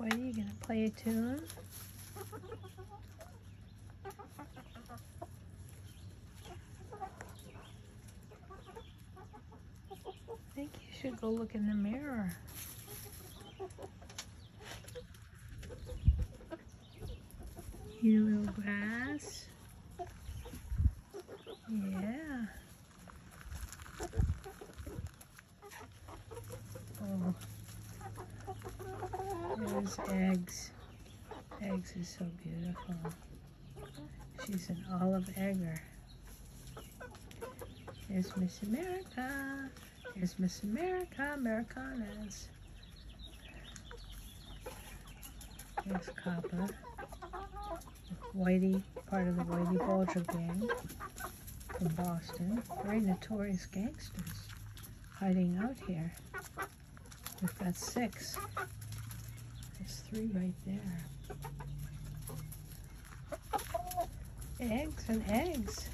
Whitey, you gonna play a tune? I think you should go look in the mirror. You little grass. Yeah. Eggs. Eggs is so beautiful. She's an olive egger. There's Miss America. There's Miss America, Americanas. There's Copper. Whitey, part of the Whitey Bulger gang from Boston. Very notorious gangsters hiding out here. We've got six. There's three right there. Eggs and eggs.